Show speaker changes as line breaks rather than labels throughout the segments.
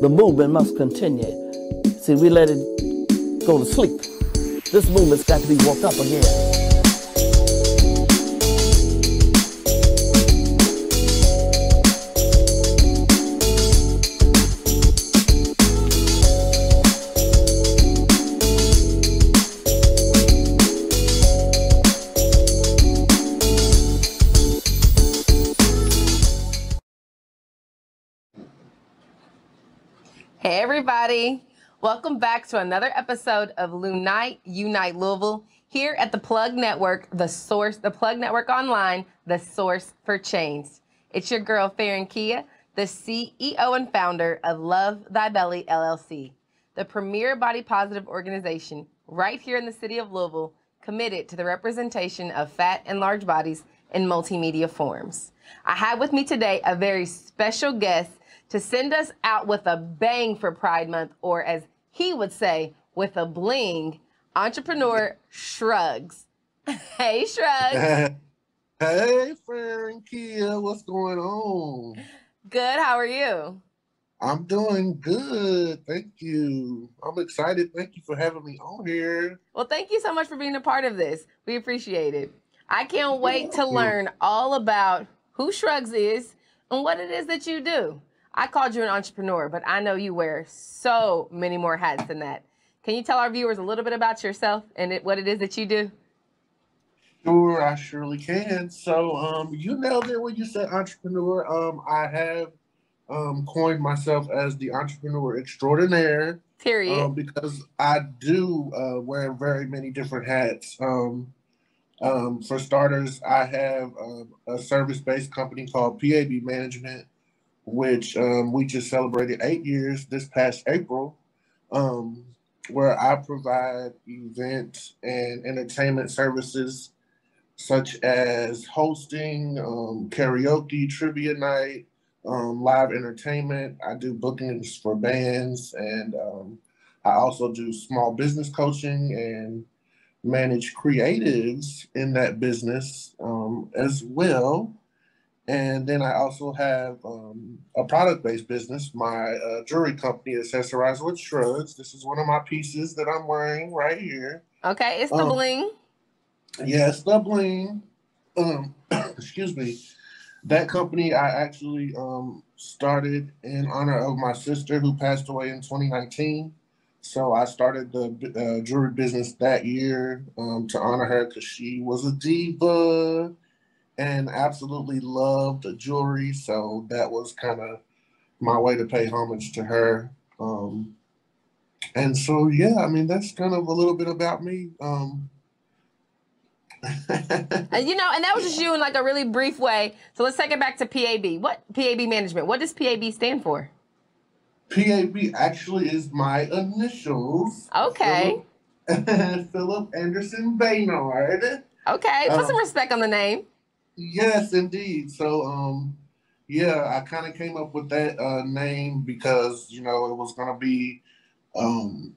the movement must continue. See, we let it go to sleep. This movement's got to be woke up again.
Welcome back to another episode of Lounite Unite Louisville here at the Plug Network, the source, the Plug Network Online, the source for change. It's your girl, Fairen Kia, the CEO and founder of Love Thy Belly LLC, the premier body positive organization right here in the city of Louisville, committed to the representation of fat and large bodies in multimedia forms. I have with me today a very special guest to send us out with a bang for Pride Month, or as he would say, with a bling, entrepreneur Shrugs. hey, Shrugs.
hey, Frankia, what's going on?
Good. How are you?
I'm doing good. Thank you. I'm excited. Thank you for having me on here.
Well, thank you so much for being a part of this. We appreciate it. I can't wait to learn all about who Shrugs is and what it is that you do. I called you an entrepreneur, but I know you wear so many more hats than that. Can you tell our viewers a little bit about yourself and it, what it is that you do?
Sure, I surely can. So, um, you nailed it when you said entrepreneur. Um, I have um, coined myself as the entrepreneur extraordinaire.
Period.
Um, because I do uh, wear very many different hats. Um, um, for starters, I have um, a service-based company called PAB Management which um, we just celebrated eight years this past April, um, where I provide event and entertainment services such as hosting, um, karaoke, trivia night, um, live entertainment. I do bookings for bands, and um, I also do small business coaching and manage creatives in that business um, as well. And then I also have um, a product based business, my uh, jewelry company, Accessorize with Shrugs. This is one of my pieces that I'm wearing right here.
Okay, it's the um, bling.
Yes, the bling. Um, excuse me. That company I actually um, started in honor of my sister who passed away in 2019. So I started the uh, jewelry business that year um, to honor her because she was a diva and absolutely loved the jewelry. So that was kind of my way to pay homage to her. Um, and so, yeah, I mean, that's kind of a little bit about me. Um,
you know, and that was just you in like a really brief way. So let's take it back to PAB. What PAB management? What does PAB stand for?
PAB actually is my initials.
Okay.
Phillip, Phillip Anderson Baynard.
Okay, put um, some respect on the name.
Yes, indeed. So, um, yeah, I kind of came up with that uh, name because you know it was gonna be, um,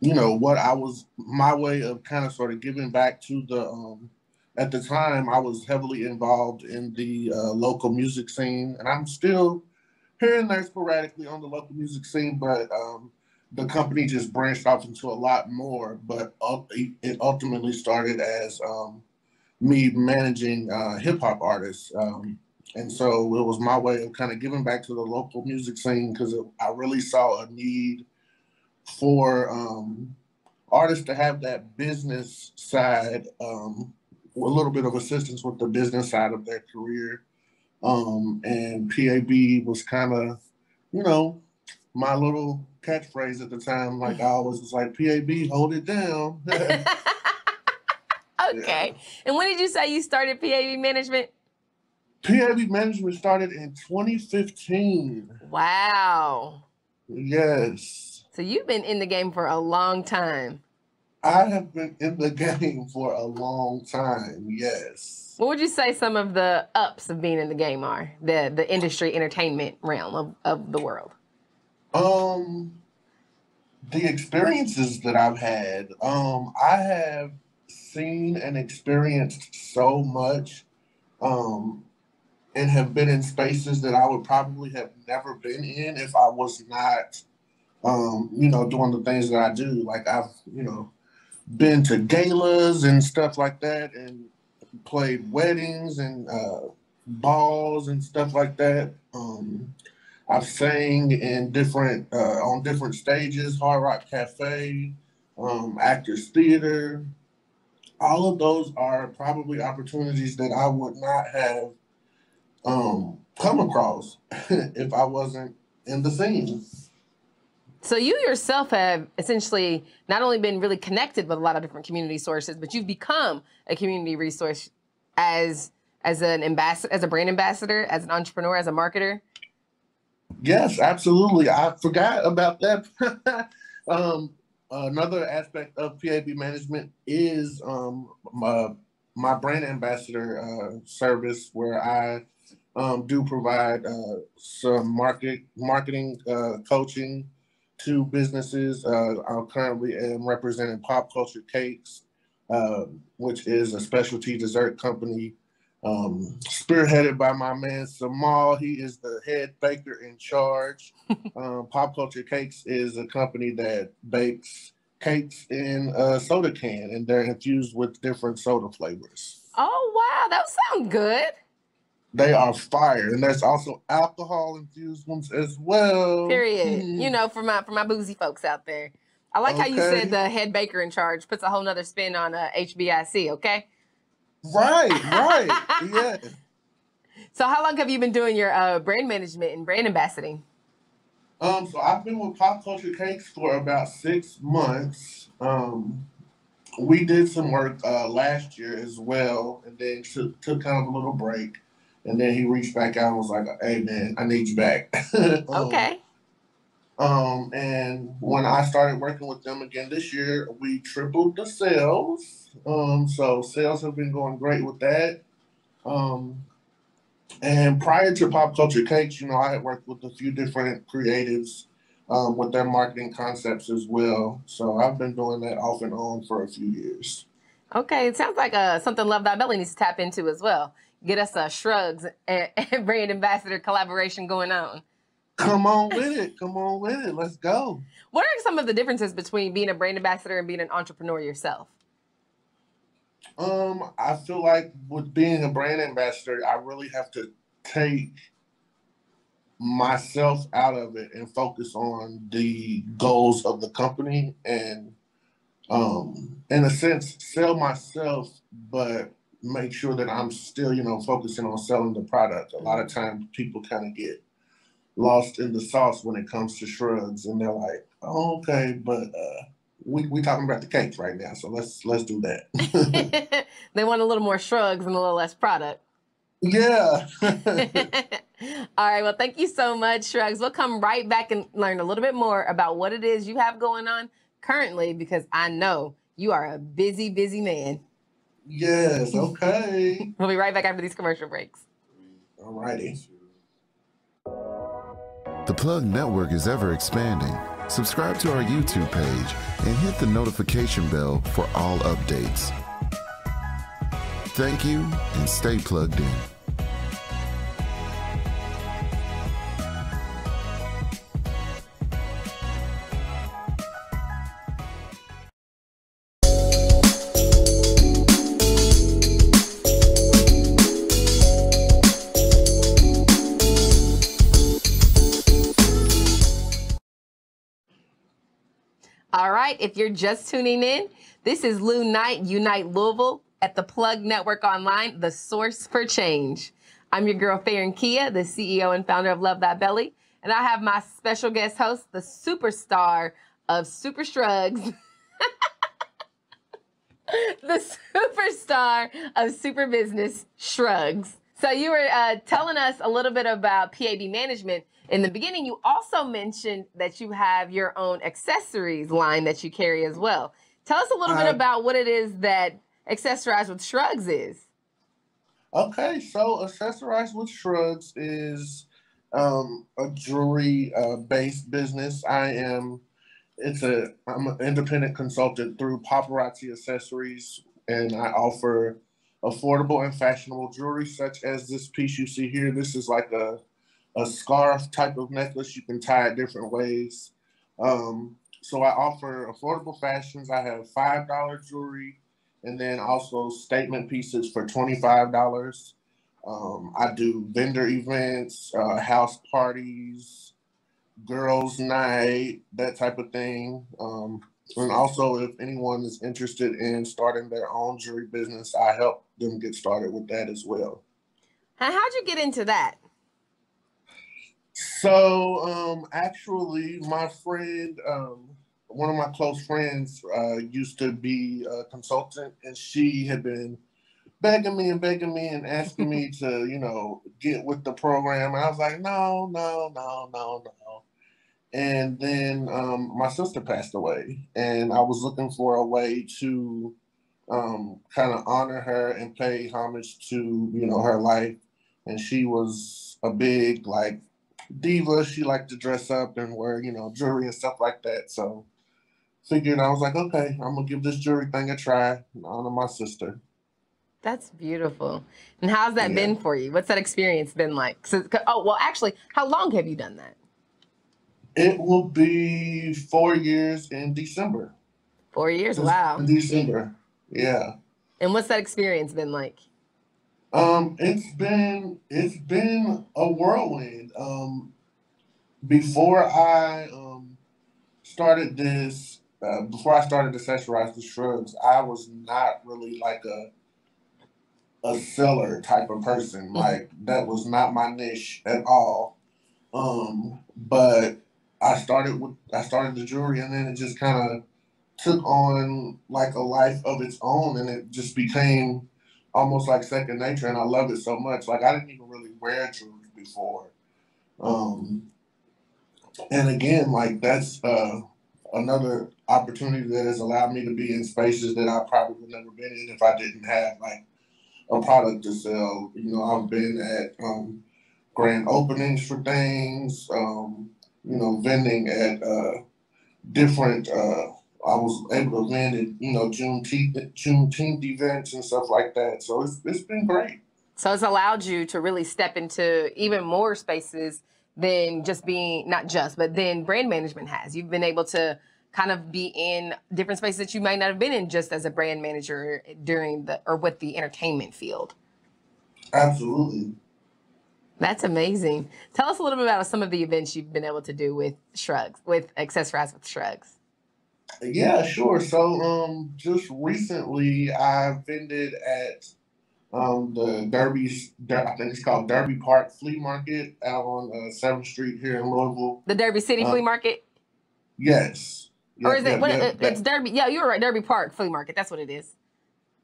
you know, what I was my way of kind of sort of giving back to the. Um, at the time, I was heavily involved in the uh, local music scene, and I'm still here and there sporadically on the local music scene, but um, the company just branched off into a lot more. But it ultimately started as um, me managing uh, hip hop artists. Um, and so it was my way of kind of giving back to the local music scene because I really saw a need for um, artists to have that business side, um, a little bit of assistance with the business side of their career. Um, and PAB was kind of, you know, my little catchphrase at the time. Like I always was like, PAB, hold it down.
okay. Yeah. And when did you say you started PAB management?
PAB management started in 2015.
Wow.
Yes.
So you've been in the game for a long time.
I have been in the game for a long time. Yes.
What would you say some of the ups of being in the game are? The the industry entertainment realm of, of the world.
Um the experiences that I've had. Um I have seen and experienced so much. Um, and have been in spaces that I would probably have never been in if I was not, um, you know, doing the things that I do. Like I've, you know, been to galas and stuff like that, and played weddings and uh, balls and stuff like that. Um, I've sang in different uh, on different stages, Hard Rock Cafe, um, Actors Theater. All of those are probably opportunities that I would not have um, come across if I wasn't in the scene.
So you yourself have essentially not only been really connected with a lot of different community sources, but you've become a community resource as as an ambassador, as a brand ambassador, as an entrepreneur, as a marketer.
Yes, absolutely. I forgot about that. um, another aspect of PAB management is um, my, my brand ambassador uh, service, where I um, do provide uh, some market marketing uh, coaching to businesses. Uh, I currently am representing Pop Culture Cakes, uh, which is a specialty dessert company um, spearheaded by my man Samal. He is the head baker in charge. um, Pop Culture Cakes is a company that bakes cakes in a soda can, and they're infused with different soda flavors.
Oh wow, that sounds good.
They are fire, and there's also alcohol infused ones as well.
Period. You know, for my for my boozy folks out there. I like okay. how you said the head baker in charge puts a whole nother spin on uh, HBIC. Okay.
Right, right. yeah.
So how long have you been doing your uh, brand management and brand ambassading?
Um, so I've been with Pop Culture Cakes for about six months. Um, we did some work uh, last year as well, and then took, took kind of a little break. And then he reached back out and was like, "Hey man, I need you back."
um, okay.
Um, and when I started working with them again this year, we tripled the sales. Um, so sales have been going great with that. Um, and prior to Pop Culture Cakes, you know, I had worked with a few different creatives um, with their marketing concepts as well. So I've been doing that off and on for a few years.
Okay, it sounds like uh, something Love Thy Belly needs to tap into as well. Get us a Shrugs and, and brand ambassador collaboration going on.
Come on with it. Come on with it. Let's go.
What are some of the differences between being a brand ambassador and being an entrepreneur yourself?
Um, I feel like with being a brand ambassador, I really have to take myself out of it and focus on the goals of the company and um in a sense sell myself but make sure that I'm still, you know, focusing on selling the product. A lot of times people kind of get lost in the sauce when it comes to shrugs and they're like, oh, okay, but uh we we talking about the cakes right now, so let's let's do
that. they want a little more shrugs and a little less product.
Yeah.
All right. Well, thank you so much, Shrugs. We'll come right back and learn a little bit more about what it is you have going on currently because I know you are a busy, busy man.
Yes. Okay.
we'll be right back after these commercial breaks.
All righty.
The Plug Network is ever expanding subscribe to our YouTube page, and hit the notification bell for all updates. Thank you and stay plugged in.
Right, if you're just tuning in, this is Lounite, Unite Louisville at the Plug Network Online, the source for change. I'm your girl, Fairen Kia, the CEO and founder of Love Thy Belly. And I have my special guest host, the superstar of Super Shrugs, the superstar of Super Business Shrugs. So you were uh, telling us a little bit about PAB management in the beginning, you also mentioned that you have your own accessories line that you carry as well. Tell us a little uh, bit about what it is that Accessorize with Shrugs is.
Okay, so Accessorize with Shrugs is um, a jewelry uh, based business. I am it's a I'm an independent consultant through Paparazzi Accessories, and I offer affordable and fashionable jewelry, such as this piece you see here. This is like a, a scarf type of necklace. You can tie it different ways. Um, so I offer affordable fashions. I have $5 jewelry and then also statement pieces for $25. Um, I do vendor events, uh, house parties, girls' night, that type of thing. Um, and also, if anyone is interested in starting their own jewelry business, I help them get started with that as well.
How'd you get into that?
So, um, actually, my friend, um, one of my close friends, uh, used to be a consultant, and she had been begging me and begging me and asking me to, you know, get with the program. And I was like, no, no, no, no, no. And then um, my sister passed away, and I was looking for a way to um, kind of honor her and pay homage to, you know, her life. And she was a big like diva. She liked to dress up and wear, you know, jewelry and stuff like that. So figured I was like, okay, I'm gonna give this jewelry thing a try and honor my sister.
That's beautiful. And how's that
Yeah.
been for you? What's that experience been like? So, oh, well, actually, how long have you done that?
It will be four years in December.
Four years. Wow.
In December. Yeah.
And what's that experience been like?
Um, it's been it's been a whirlwind. Um, before I um started this, uh, before I started Accessorize with Shrugs, I was not really like a a seller type of person. Like that was not my niche at all. Um, but I started with I started the jewelry, and then it just kind of took on like a life of its own, and it just became almost like second nature, and I love it so much. Like I didn't even really wear jewelry before. Um, and again, like that's uh, another opportunity that has allowed me to be in spaces that I probably would never been in if I didn't have like a product to sell. You know, I've been at um, grand openings for things. Um, you know, vending at uh, different. Uh, I was able to vend at you know Juneteenth, Juneteenth events and stuff like that. So it's it's been great.
So it's allowed you to really step into even more spaces than just being not just, but then brand management has. You've been able to kind of be in different spaces that you might not have been in just as a brand manager during the or with the entertainment field.
Absolutely.
That's amazing. Tell us a little bit about some of the events you've been able to do with Shrugs, with Accessorize with Shrugs.
Yeah, sure. So, um, just recently I vended at um the Derby. Der- I think it's called Derby Park Flea Market out on uh, Seventh Street here in Louisville.
The Derby City
Uh,
Flea Market,
Yes.
or is it? What, it- it's Derby. Yeah, you're right. Derby Park Flea Market. That's what it is.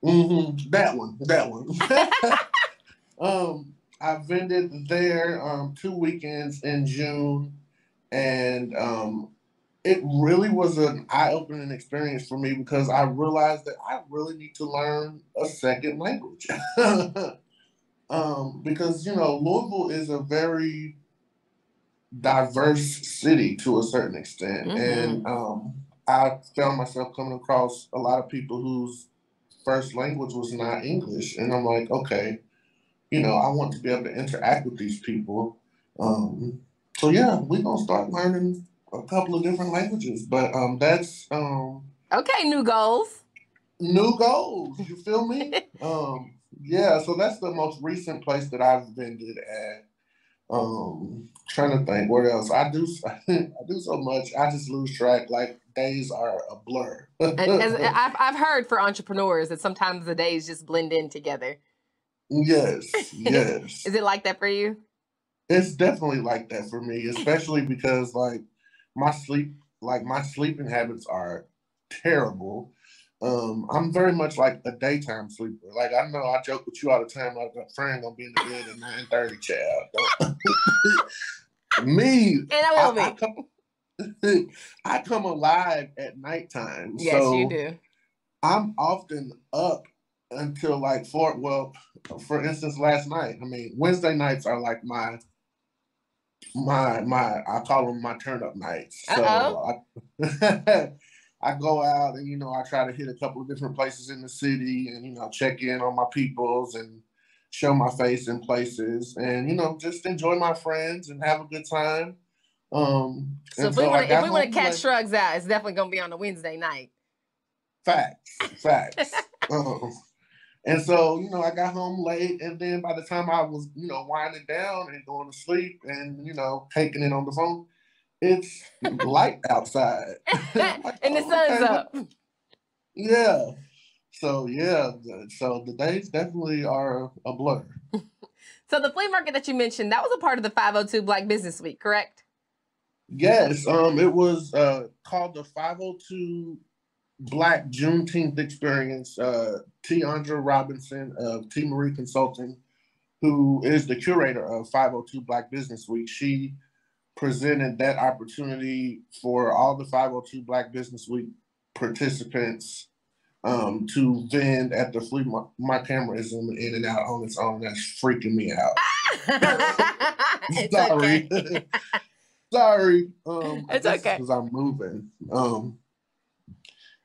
hmm That one. That one. um, I vended there um two weekends in June, and um, it really was an eye-opening experience for me because I realized that I really need to learn a second language. um, because you know Louisville is a very diverse city to a certain extent, and um, I found myself coming across a lot of people whose first language was not English, and I'm like, okay, you know, I want to be able to interact with these people. Um, so yeah, we're gonna start learning a couple of different languages, but um, that's um,
Okay, new goals.
new goals. You feel me? um, yeah. So that's the most recent place that I've been vended at. Um, trying to think what else I do. I do so much. I just lose track. Like days are a blur.
And as, I've, I've heard for entrepreneurs that sometimes the days just blend in together.
yes, yes.
Is it like that for you?
It's definitely like that for me, especially because like my sleep, like my sleeping habits are terrible. Um, I'm very much like a daytime sleeper. Like I know I joke with you all the time, like a friend gonna be in the bed at nine thirty, child. me,
And I will
I, I
be.
come, I come alive at nighttime.
Yes,
so
you do.
I'm often up until like four. Well, for instance, last night. I mean, Wednesday nights are like my my my. I call them my turn up nights. So, I, I go out and you know I try to hit a couple of different places in the city and you know check in on my peoples and show my face in places and you know just enjoy my friends and have a good time. Um,
so if we want to if we want to catch like, Shrugs out, it's definitely gonna be on a Wednesday night.
Facts, facts. um, and so you know I got home late, and then by the time I was you know winding down and going to sleep and you know taking it on the phone, it's light outside.
like, and the oh, sun's okay. up.
Yeah. So yeah, so the days definitely are a blur.
so the flea market that you mentioned, that was a part of the 502 Black Business Week, correct?
Yes. Um, it was uh called the 502 Black Juneteenth Experience. Uh, Tiandra Robinson of T. Marie Consulting, who is the curator of 502 Black Business Week, she presented that opportunity for all the 502 Black Business Week participants um, to vend at the flea market. My camera is in and out on its own. That's freaking me out. Sorry. Sorry. Um,
it's okay.
Because I'm moving. Um,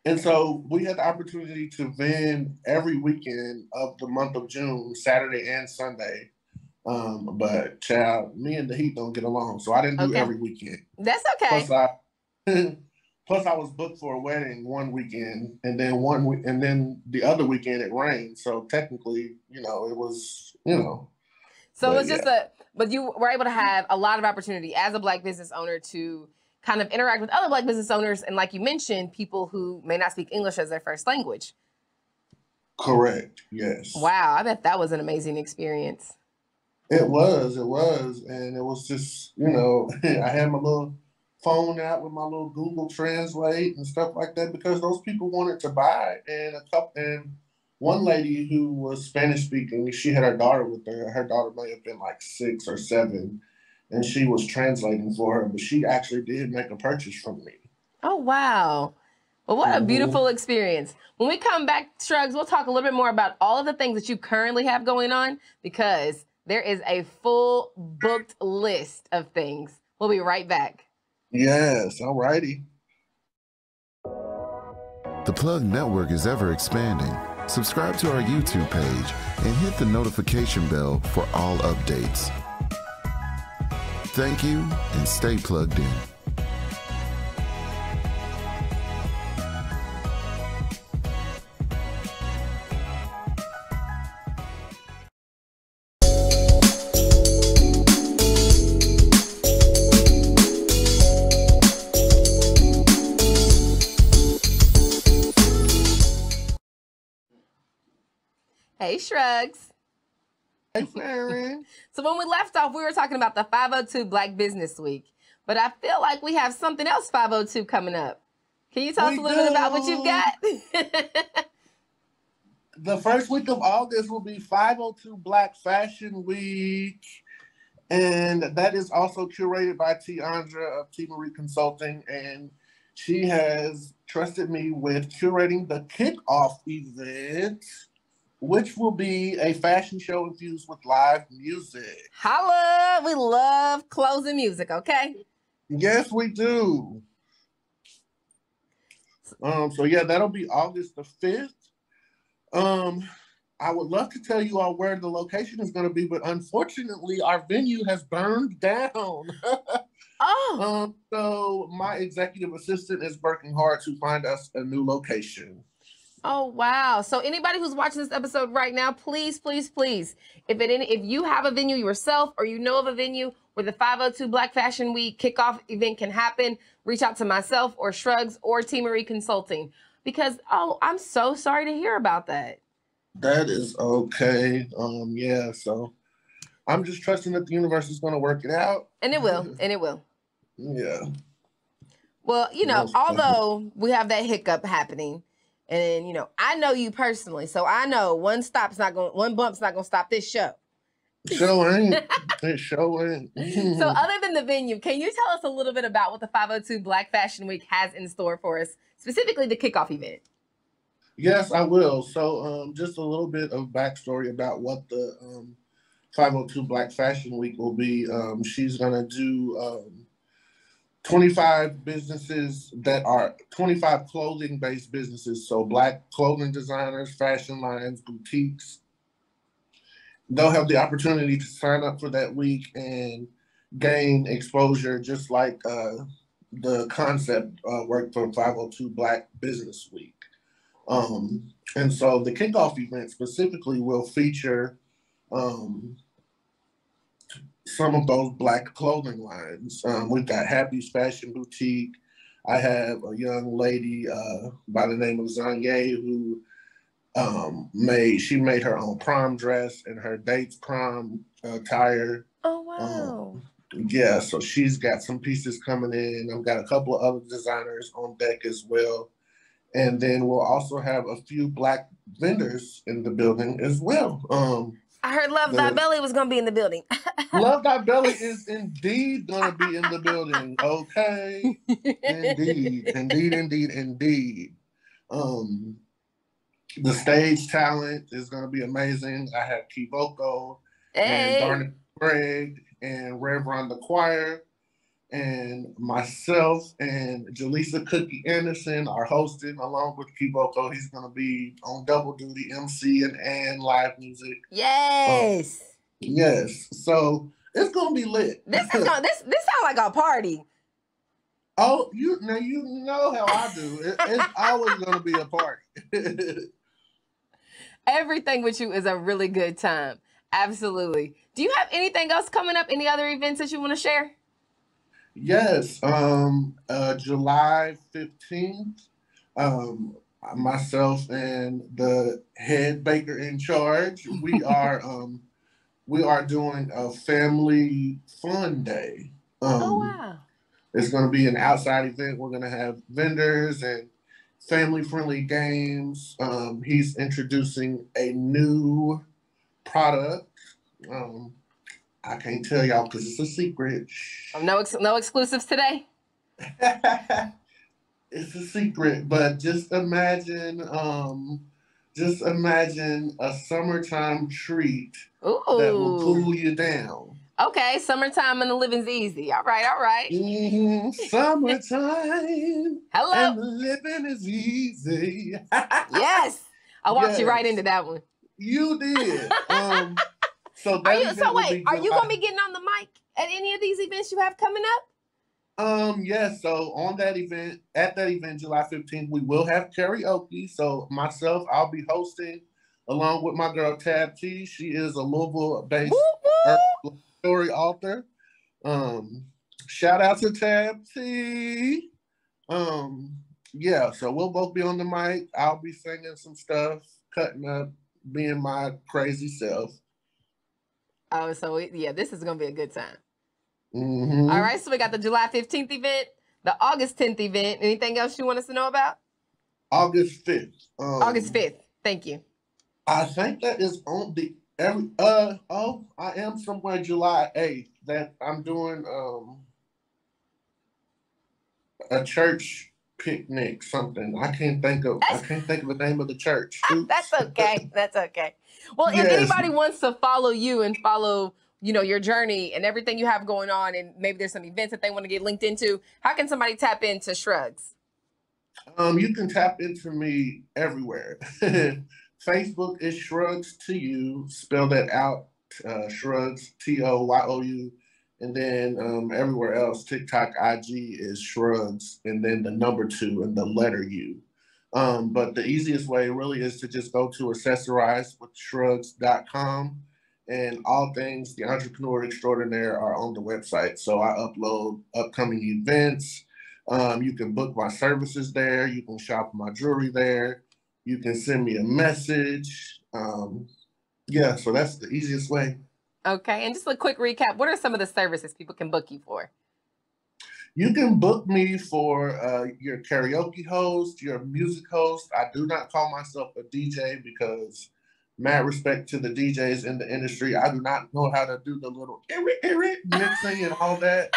and so we had the opportunity to vend every weekend of the month of June, Saturday and Sunday. Um, but child, me and the Heat don't get along, so I didn't do okay. every weekend.
That's okay.
Plus, I, plus, I was booked for a wedding one weekend, and then one week, and then the other weekend it rained. So technically, you know, it was, you know.
So it was yeah. just a, but you were able to have a lot of opportunity as a black business owner to kind of interact with other black business owners, and like you mentioned, people who may not speak English as their first language.
Correct. Yes.
Wow, I bet that was an amazing experience.
It was, it was, and it was just, you know, I had my little phone out with my little Google Translate and stuff like that because those people wanted to buy, and a couple, and one lady who was Spanish speaking, she had her daughter with her. Her daughter may have been like six or seven, and she was translating for her, but she actually did make a purchase from me.
Oh wow. Well, what a mm-hmm. beautiful experience. When we come back, Shrugs, we'll talk a little bit more about all of the things that you currently have going on because there is a full booked list of things. We'll be right back.
Yes, all righty.
The Plug Network is ever expanding. Subscribe to our YouTube page and hit the notification bell for all updates. Thank you and stay plugged in.
Hey, Shrugs.
Hey, Sharon.
So when we left off, we were talking about the 502 Black Business Week, but I feel like we have something else 502 coming up. Can you tell we us a little do. bit about what you've got?
the first week of August will be 502 Black Fashion Week. And that is also curated by Tiandra of T. Marie Consulting. And she has trusted me with curating the kickoff event which will be a fashion show infused with live music.
Holla! We love closing music, okay?
Yes, we do. Um, so yeah, that'll be August the 5th. Um, I would love to tell you all where the location is going to be, but unfortunately, our venue has burned down.
oh.
Um, so my executive assistant is working hard to find us a new location.
Oh wow! So anybody who's watching this episode right now, please, please, please, if it if you have a venue yourself or you know of a venue where the 502 Black Fashion Week kickoff event can happen, reach out to myself or Shrugs or T Marie Consulting because oh, I'm so sorry to hear about that.
That is okay. Um, yeah. So I'm just trusting that the universe is going to work it out,
and it will, and it will.
Yeah.
Well, you know, although we have that hiccup happening and then, you know, I know you personally, so I know one stop's not going, one bump's not going to stop this show.
Show ain't. it show ain't.
so, other than the venue, can you tell us a little bit about what the 502 Black Fashion Week has in store for us, specifically the kickoff event?
Yes, I will. So, um, just a little bit of backstory about what the um, 502 Black Fashion Week will be. Um, she's gonna do um, 25 businesses that are 25 clothing based businesses. So, black clothing designers, fashion lines, boutiques. They'll have the opportunity to sign up for that week and gain exposure, just like uh, the concept uh, worked for 502 Black Business Week. Um, and so the kickoff event specifically will feature um, some of those black clothing lines. Um, we've got Happy's Fashion Boutique. I have a young lady uh, by the name of Zanye who um, made she made her own prom dress and her date's prom attire.
Oh wow!
Um, yeah, so she's got some pieces coming in. I've got a couple of other designers on deck as well. And then we'll also have a few black vendors in the building as well. Um,
I heard Love Thy Belly was gonna be in the building.
Love Thy Belly is indeed gonna be in the building. Okay, indeed, indeed, indeed, indeed. Um, the stage talent is gonna be amazing. I have Kiboko
hey.
and Darnell Craig and Reverend the Choir and myself and Jaleesa Cookie Anderson are hosting along with Kiboko. He's going to be on double duty MC and, and live music.
Yes.
Um, yes. So it's going to be lit.
This is going this this sounds like a party.
Oh, you now you know how I do. It, it's always going to be a party.
Everything with you is a really good time. Absolutely. Do you have anything else coming up? Any other events that you want to share?
Yes, um, uh, July 15th, um, myself and the head baker in charge, we are um, we are doing a family fun day. Um,
oh wow!
It's going to be an outside event. We're going to have vendors and family friendly games. Um, he's introducing a new product. Um, I can't tell y'all because it's a secret.
No, ex- no exclusives today.
it's a secret, but just imagine, um, just imagine a summertime treat
Ooh.
that will cool you down.
Okay, summertime and the living's easy. All right, all right.
Mm-hmm. Summertime.
Hello.
And the living is easy.
yes, I walked
yes.
you right into that one.
You did. Um, so
are you? So wait, are you gonna be getting on the mic at any of these events you have coming up?
Um, yes. Yeah, so on that event, at that event, July 15th, we will have karaoke. So myself, I'll be hosting along with my girl Tab T. She is a Louisville-based story author. Um, shout out to Tab T. Um, yeah, so we'll both be on the mic. I'll be singing some stuff, cutting up, being my crazy self.
Oh, so yeah, this is gonna be a good time.
Mm-hmm.
All right, so we got the July 15th event, the August 10th event. Anything else you want us to know about?
August 5th. Um,
August 5th. Thank you.
I think that is on the every uh oh, I am somewhere July 8th that I'm doing um a church picnic something. I can't think of I can't think of the name of the church.
That's okay. That's okay. Well,
Yes.
if anybody wants to follow you and follow, you know, your journey and everything you have going on, and maybe there's some events that they want to get linked into, how can somebody tap into Shrugs?
Um, you can tap into me everywhere. Facebook is Shrugs to you. Spell that out. Uh, Shrugs T O Y O U. And then um, everywhere else, TikTok, IG is Shrugs, and then the number two and the letter U. Um, but the easiest way really is to just go to accessorizewithshrugs.com and all things the entrepreneur extraordinaire are on the website. So I upload upcoming events. Um, you can book my services there. You can shop my jewelry there. You can send me a message. Um, yeah, so that's the easiest way.
Okay, and just a quick recap: what are some of the services people can book you for?
You can book me for uh, your karaoke host, your music host. I do not call myself a DJ because, mad respect to the DJs in the industry, I do not know how to do the little mixing and all that.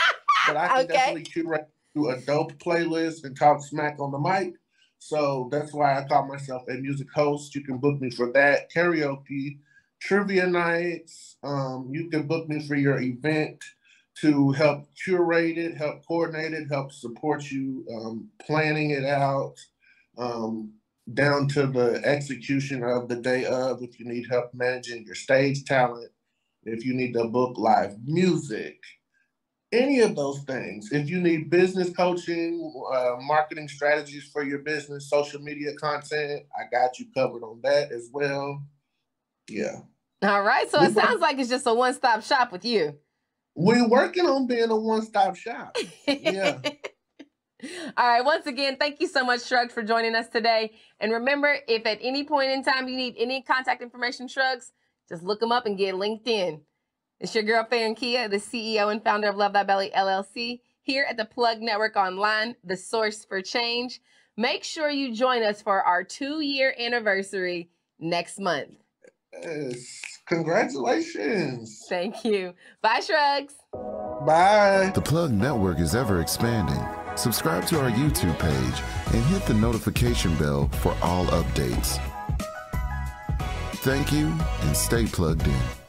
But I can
Okay.
definitely curate to a dope playlist and talk smack on the mic. So that's why I call myself a music host. You can book me for that karaoke, trivia nights. Um, you can book me for your event to help curate it, help coordinate it, help support you um, planning it out, um, down to the execution of the day of. If you need help managing your stage talent, if you need to book live music, any of those things. If you need business coaching, uh, marketing strategies for your business, social media content, I got you covered on that as well. Yeah.
All right. So it sounds like it's just a one stop shop with you.
We're working on being a one stop shop. Yeah.
All right. Once again, thank you so much, Shrugs, for joining us today. And remember, if at any point in time you need any contact information, Shrugs, just look them up and get LinkedIn. It's your girl, Fairen Kia, the CEO and founder of Love Thy Belly LLC, here at the Plug Network Online, the source for change. Make sure you join us for our two year anniversary next month.
Yes. Congratulations.
Thank you. Bye, Shrugs.
Bye.
The Plug Network is ever expanding. Subscribe to our YouTube page and hit the notification bell for all updates. Thank you and stay plugged in.